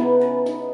Música